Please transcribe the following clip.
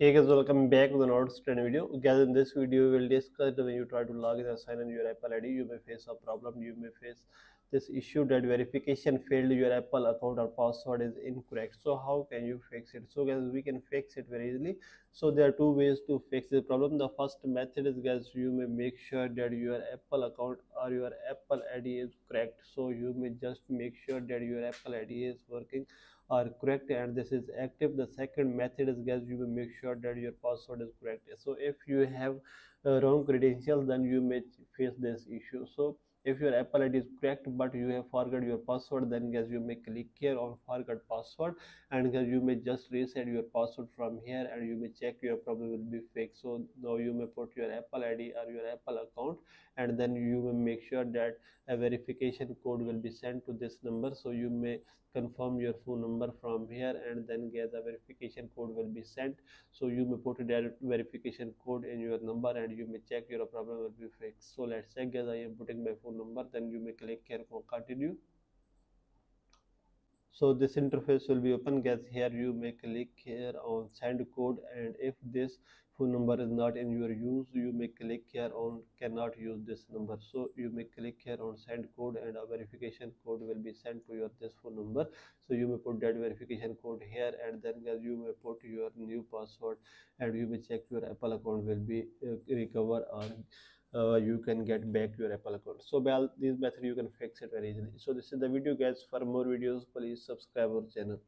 Hey guys, welcome back to the student video. Guys, in this video, we will discuss when you try to log in and sign in your Apple ID, you may face a problem. You may face this issue that verification failed your Apple account or password is incorrect. So how can you fix it? So guys, we can fix it very easily. So there are two ways to fix the problem. The first method is guys, you may make sure that your Apple account or your Apple ID is correct. So you may just make sure that your Apple ID is working are correct and this is active the second method is guys you will make sure that your password is correct so if you have uh, wrong credentials then you may face this issue so if your apple id is correct but you have forgot your password then guys you may click here on forgot password and guys you may just reset your password from here and you may check your problem will be fixed. So now you may put your apple id or your apple account and then you will make sure that a verification code will be sent to this number. So you may confirm your phone number from here and then get the verification code will be sent. So you may put that verification code in your number and you may check your problem will be fixed. So let's check guys i am putting my phone number then you may click here for continue so this interface will be open. Guys here you may click here on send code and if this phone number is not in your use you may click here on cannot use this number. So you may click here on send code and a verification code will be sent to your this phone number. So you may put that verification code here and then guys you may put your new password and you may check your apple account will be uh, recover or uh, you can get back your apple account. So well this method you can fix it very easily. So this is the video guys. For more videos please subscribe our channel